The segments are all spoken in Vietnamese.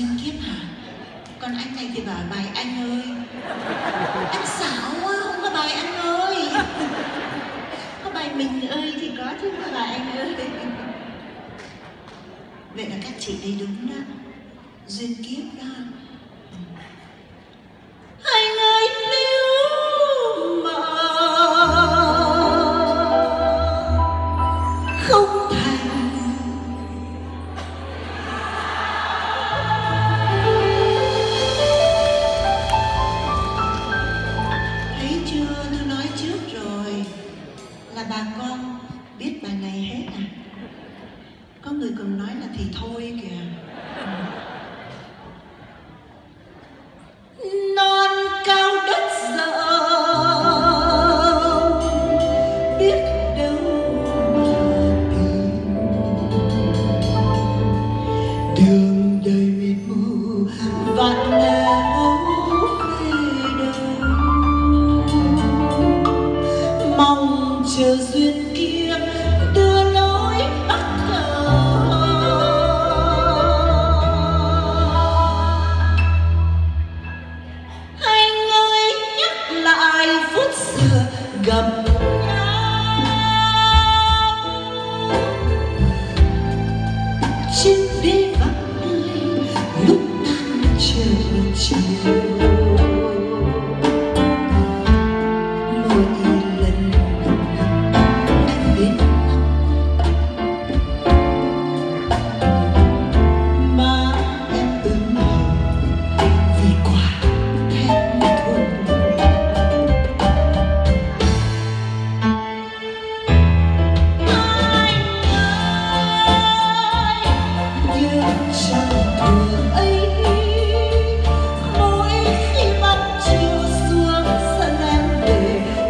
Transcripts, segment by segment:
duyên kiếp hả? Còn anh này thì bảo bài anh ơi. Anh xảo quá, không có bài anh ơi. Có bài mình ơi thì có chứ không có bài anh ơi. Vậy là các chị đi đúng đó. Duyên kiếp đó. Anh ơi, nếu mà không thể bà con biết bài này hết à? Có người còn nói là thì thôi kìa. Non cao đất rộng biết đâu mà tìm đường đời mịt mù, vạn nẻo về đâu. Mong chờ duyên kia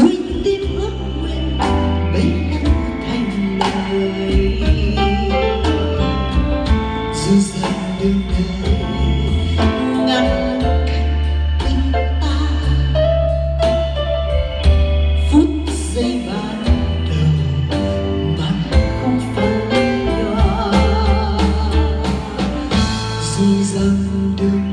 đôi tim ước nguyện bấy năm thành lời dù rằng đường đời ngăn cách tình ta. Phút giây ban đầu mà không phai nhòa dù rằng đường